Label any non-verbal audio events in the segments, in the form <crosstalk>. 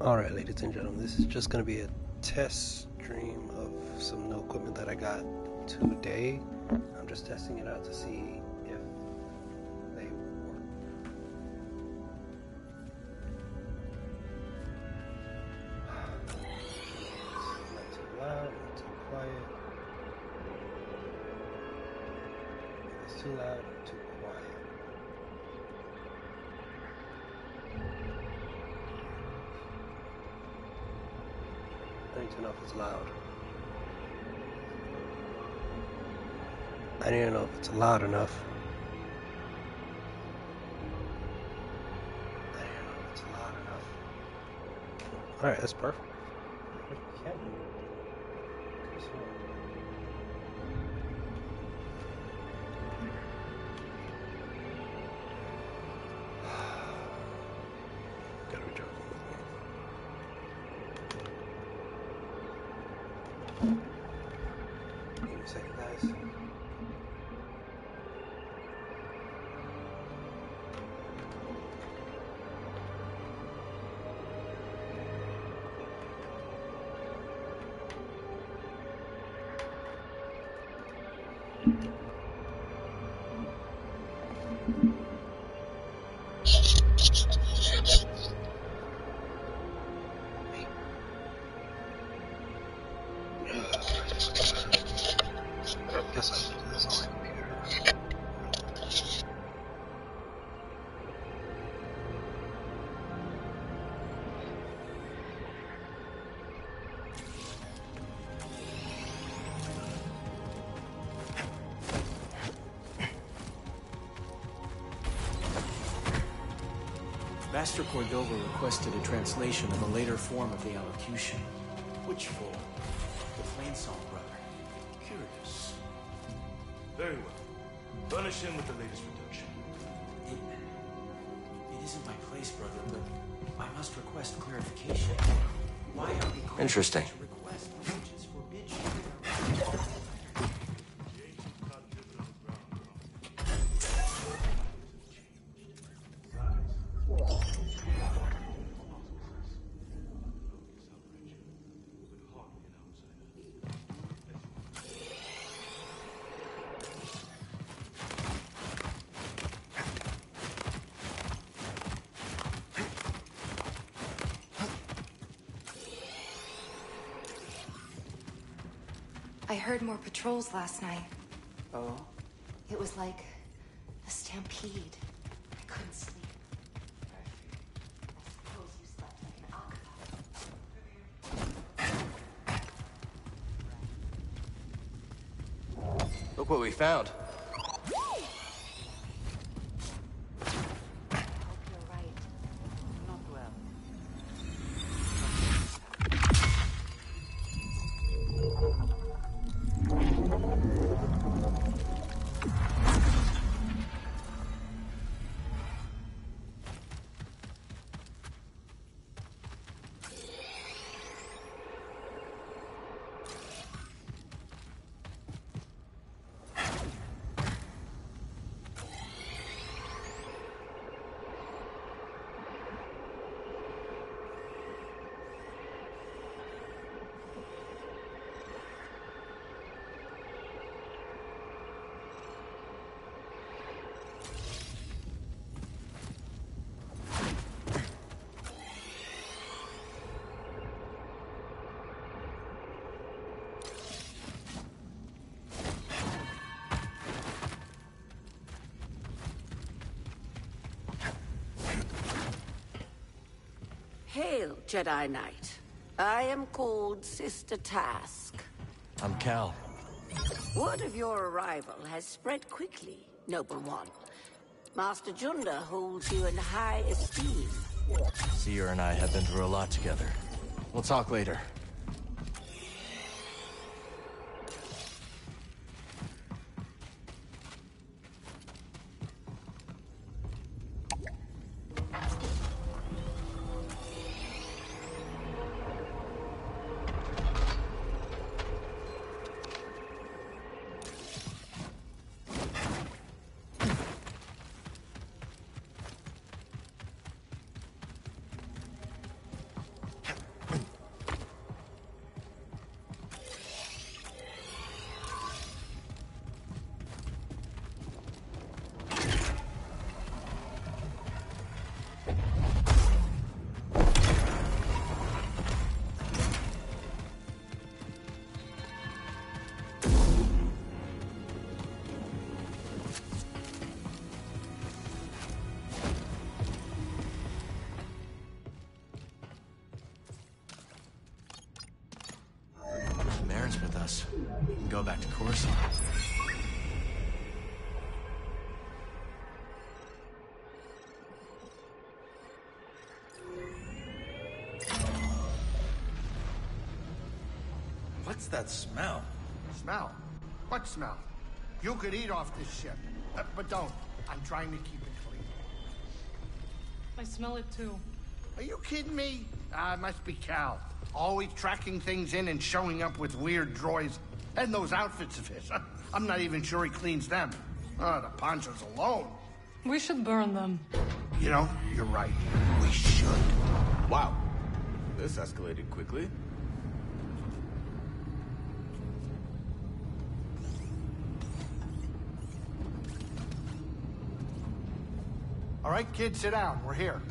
Alright, ladies and gentlemen, this is just going to be a test stream of some new equipment that I got today. I'm just testing it out to see loud enough. I need to know if it's loud enough. Alright, that's perfect. Master Cordova requested a translation of a later form of the allocution. Which form? The Plainsong brother. Curious. Very well. Furnish him with the latest reduction. It, it isn't my place, brother, but I must request clarification. Why are we called Interesting. Heard more patrols last night. Oh? It was like a stampede. I couldn't sleep. I suppose you slept like an octopus. Look what we found. Hail, Jedi Knight. I am called Sister Task. I'm Cal. Word of your arrival has spread quickly, Noble One. Master Junda holds you in high esteem. Cere and I have been through a lot together. We'll talk later. Go back to Coruscant. What's that smell? Smell? What smell? You could eat off this ship. Uh, but don't. I'm trying to keep it clean. I smell it too. Are you kidding me? Ah, it must be Cal. Always tracking things in and showing up with weird droids. And those outfits of his. I'm not even sure he cleans them. Oh, the ponchos alone. We should burn them. You know, you're right. We should. Wow. This escalated quickly. All right, kids, sit down. We're here.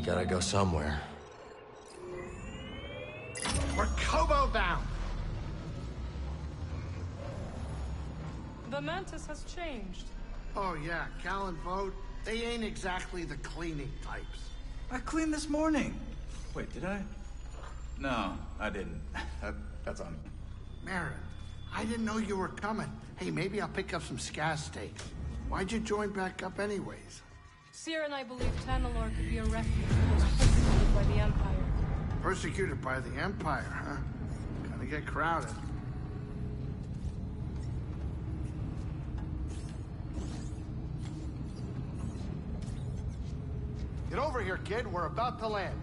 We gotta go somewhere. We're Koboh bound. The Mantis has changed. Oh, yeah, Cal and Bode, they ain't exactly the cleaning types. I cleaned this morning. Wait, did I? No, I didn't. <laughs> That, that's on me. Merrin, I didn't know you were coming. Hey, maybe I'll pick up some scaz steak. Why'd you join back up anyways? Cere and I believe Tanalor could be a refuge the Empire. Persecuted by the Empire, huh? Gotta get crowded. Get over here, kid. We're about to land.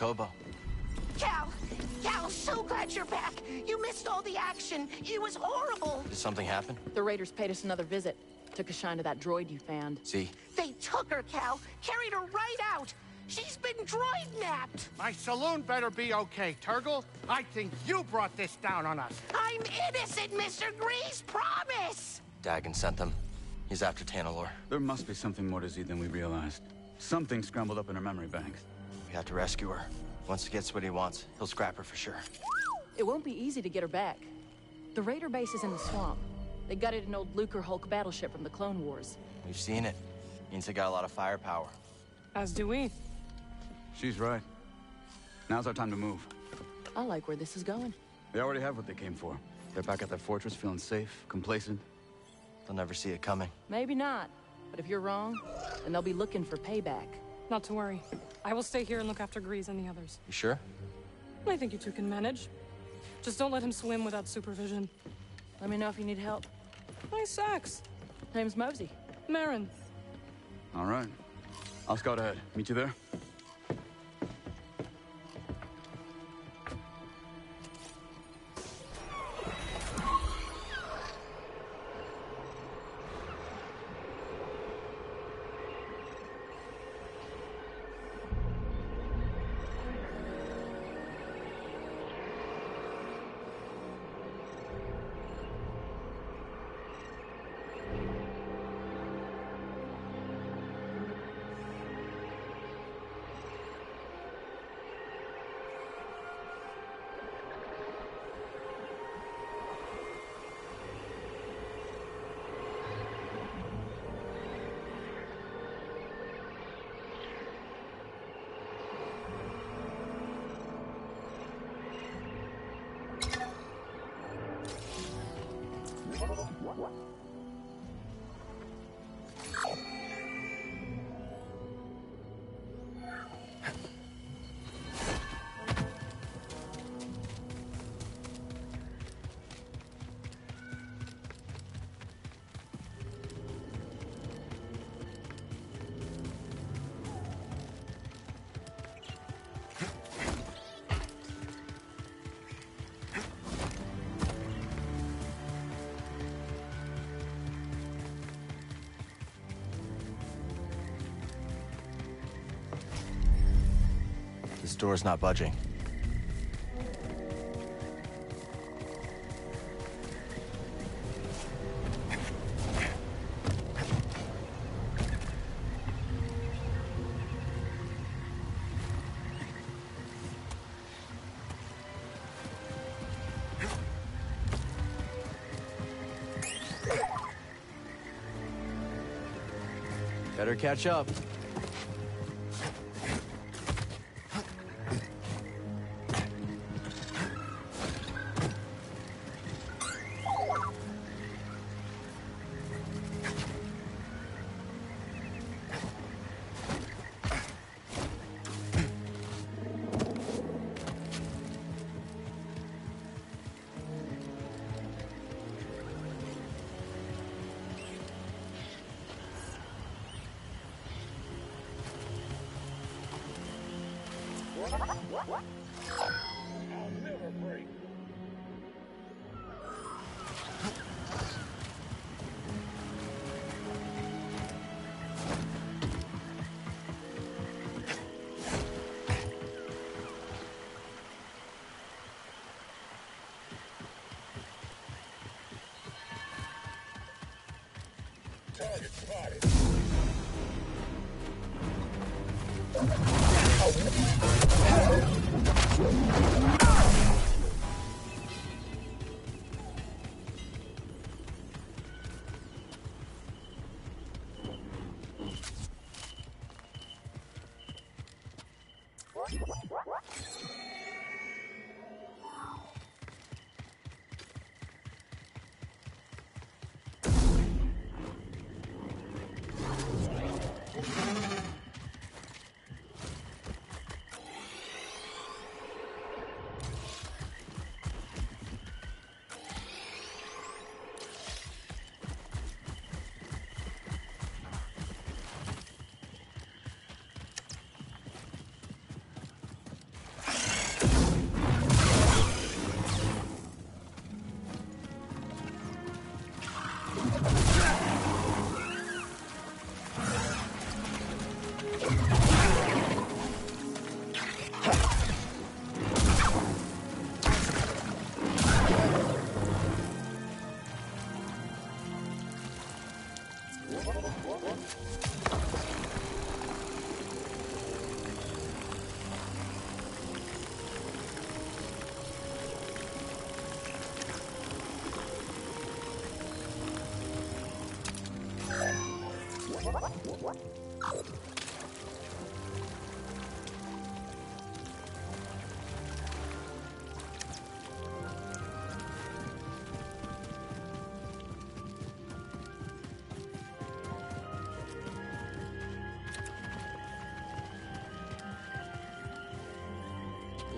Koboh. Cal! Cal, so glad you're back! You missed all the action! It was horrible! Did something happen? The Raiders paid us another visit. Took a shine to that droid you found. See? They took her, Cal! Carried her right out! She's been droid napped! My saloon better be okay, Turgle. I think you brought this down on us. I'm innocent, Mr. Greez! Promise! Dagan sent them. He's after Tanalor. There must be something more to Zee than we realized. Something scrambled up in her memory banks. We have to rescue her. Once he gets what he wants, he'll scrap her for sure. It won't be easy to get her back. The Raider base is in the swamp. They gutted an old Lucrehulk battleship from the Clone Wars. We've seen it. Means they got a lot of firepower. As do we. She's right. Now's our time to move. I like where this is going. They already have what they came for. They're back at their fortress feeling safe, complacent. They'll never see it coming. Maybe not. But if you're wrong, then they'll be looking for payback. Not to worry. I will stay here and look after Greez and the others. You sure? I think you two can manage. Just don't let him swim without supervision. Let me know if you need help. Nice axe. Name's Mosey. Merrin. All right. I'll scout ahead. Meet you there? This door's not budging. Better catch up. Target spotted. Help!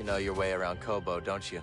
You know your way around Koboh, don't you?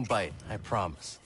don't bite, I promise.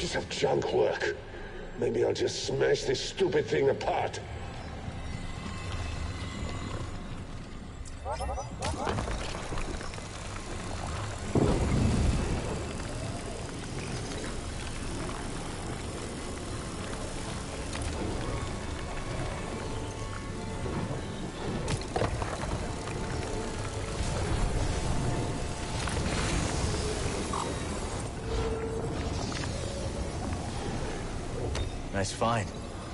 Piece of junk work? Maybe I'll just smash this stupid thing apart. Nice find.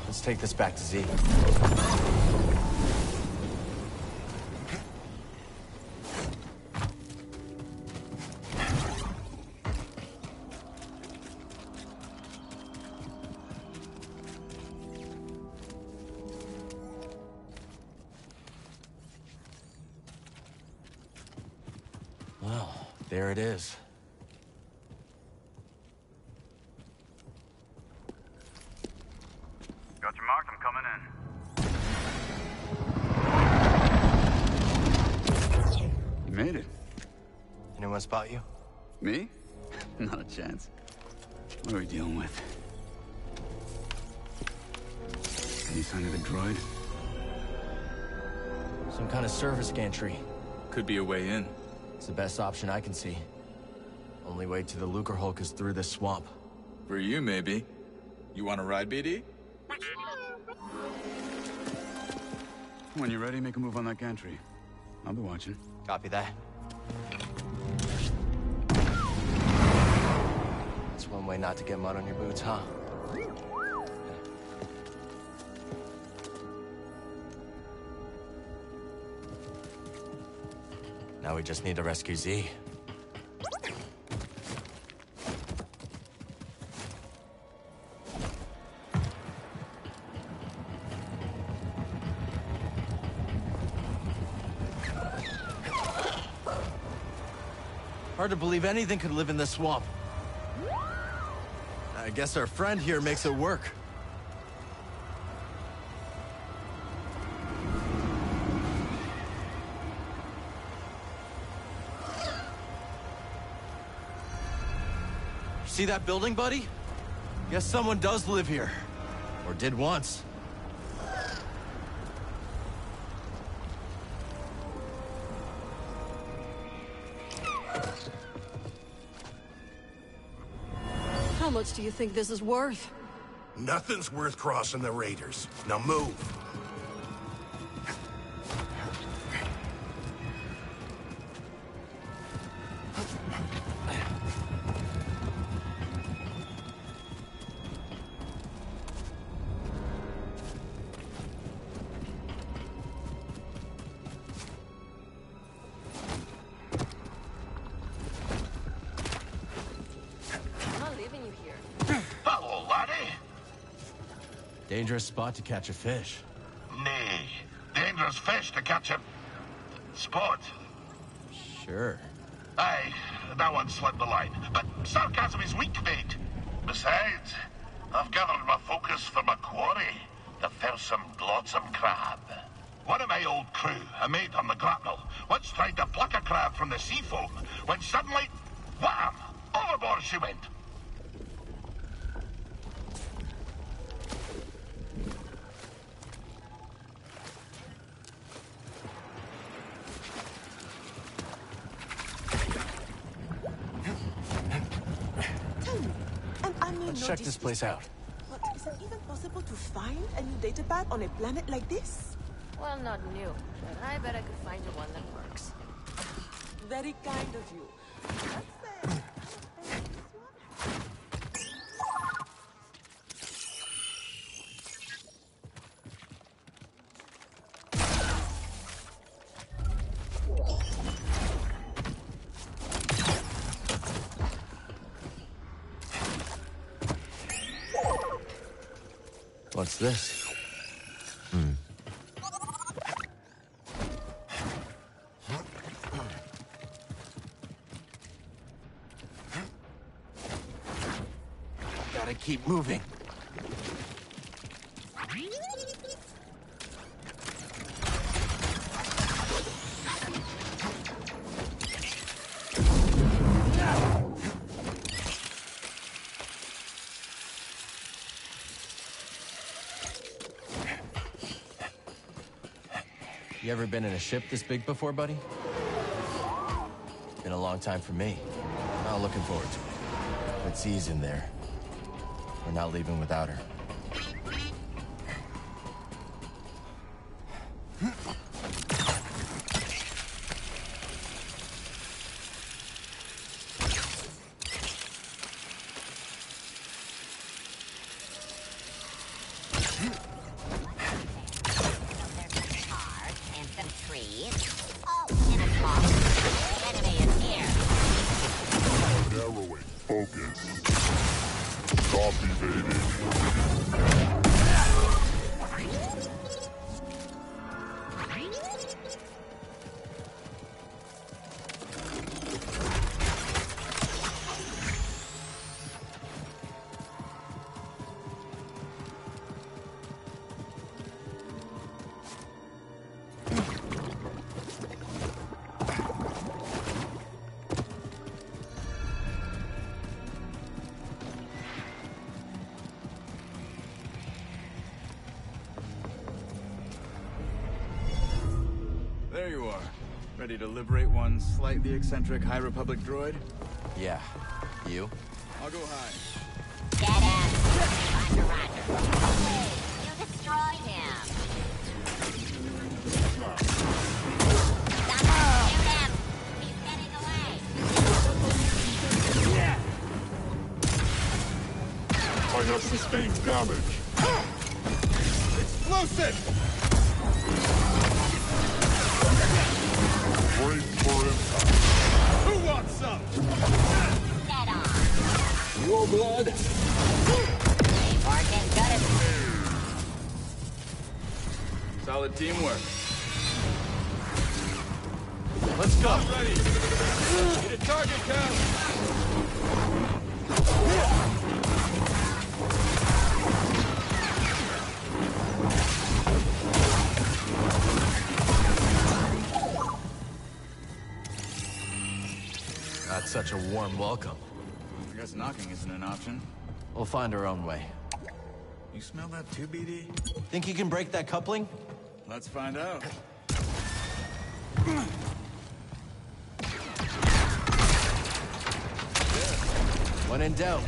Let's take this back to Zee. There it is. Some kind of service gantry. Could be a way in. It's the best option I can see. Only way to the Lucrehulk is through this swamp. For you, maybe. You want to ride, BD? When you're ready, make a move on that gantry. I'll be watching. Copy that. That's one way not to get mud on your boots, huh? Now we just need to rescue Zee. Hard to believe anything could live in this swamp. I guess our friend here makes it work. See that building, buddy? Guess someone does live here. Or did once. How much do you think this is worth? Nothing's worth crossing the Raiders. Now move. Dangerous spot to catch a fish. Nay, dangerous fish to catch a... Spot. Sure. Aye, that one slipped the line. But sarcasm is weak, mate. Besides, I've gathered my focus for my quarry, the fearsome glotsome crab. One of my old crew, a mate on the grapnel, once tried to pluck a crab from the sea foam, when suddenly, wham! Overboard she went. Tell me, an unknown Let's check this place out. But is it even possible to find a new data pad on a planet like this? Well, not new, but I bet I could find you one that works. Very kind of you. What's this? Hmm. Gotta keep moving. Ever been in a ship this big before, buddy? Been a long time for me. I'm not looking forward to it. But Zee's in there. We're not leaving without her. Ready to liberate one slightly eccentric High Republic droid? Yeah. You? I'll go high. Get him. Roger, roger. You destroyed him. Someone shoot him. He's getting away. I have sustained damage. Explosive! Brace for impact. Who wants some? Dead on. Your blood. Ain't working good as Solid teamwork. Let's go! Ready. Hit a target count. Not warm welcome. I guess knocking isn't an option. We'll find our own way. You smell that too, BD? Think you can break that coupling? Let's find out. When in doubt.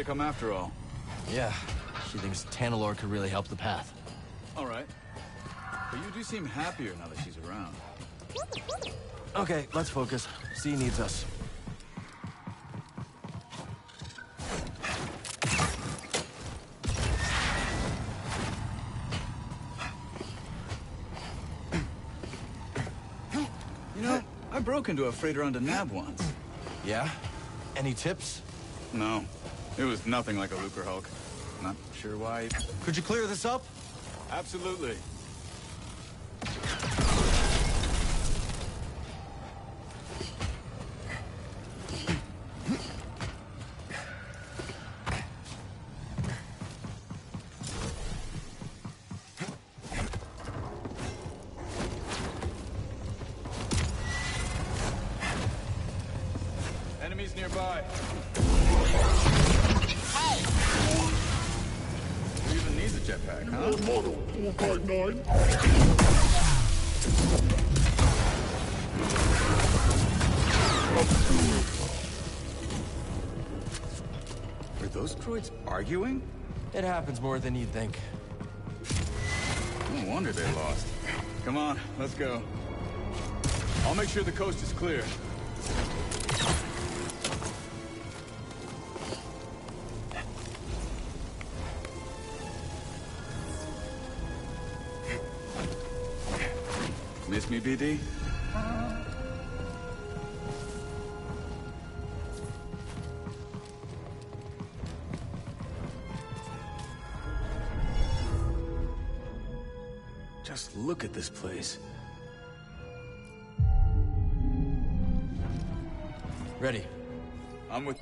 To come after all. Yeah. She thinks Tanalorr could really help the path. All right. But you do seem happier now that she's around. Okay, let's focus. Zee needs us. You know, I broke into a freighter on Nab once. Yeah? Any tips? No, it was nothing like a Lucrehulk. Not sure why. Could you clear this up? Absolutely. Enemies nearby. 459. Were those droids arguing? It happens more than you'd think. No wonder they lost. Come on, let's go. I'll make sure the coast is clear. Me, BD? Just look at this place. Ready. I'm with